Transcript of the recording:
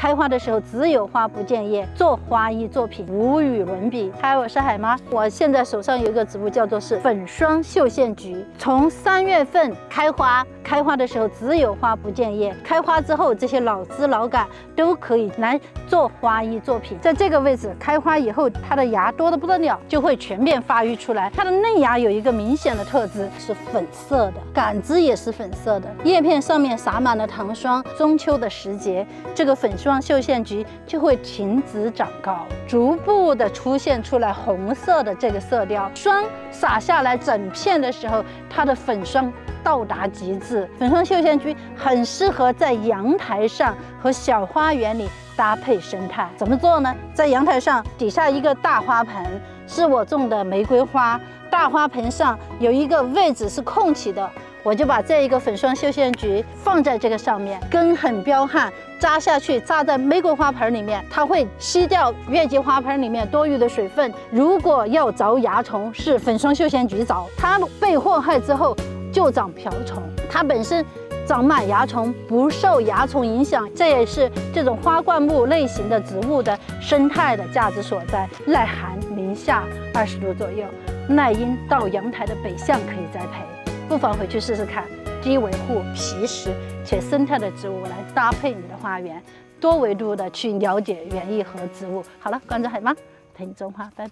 开花的时候只有花不见叶，做花艺作品无与伦比。嗨，我是海妈，我现在手上有一个植物叫做是粉霜绣线菊，从三月份开花，开花的时候只有花不见叶，开花之后这些老枝老杆都可以来做花艺作品。在这个位置开花以后，它的芽多得不得了，就会全面发育出来。它的嫩芽有一个明显的特质是粉色的，杆子也是粉色的，叶片上面撒满了糖霜。中秋的时节，这个粉霜绣线菊就会停止长高，逐步的出现出来红色的这个色调。霜洒下来整片的时候，它的粉霜到达极致。粉霜绣线菊很适合在阳台上和小花园里搭配生态。怎么做呢？在阳台上底下一个大花盆，是我种的玫瑰花。大花盆上有一个位置是空起的。我就把这一个粉霜绣线菊放在这个上面，根很彪悍，扎下去扎在玫瑰花盆里面，它会吸掉月季花盆里面多余的水分。如果要着蚜虫，是粉霜绣线菊着，它被祸害之后就长瓢虫。它本身长满蚜虫，不受蚜虫影响，这也是这种花灌木类型的植物的生态的价值所在。耐寒零下二十度左右，耐阴到阳台的北向可以栽培。不妨回去试试看，低维护、皮实且生态的植物来搭配你的花园，多维度的去了解园艺和植物。好了，关注海妈，陪你种花，拜拜。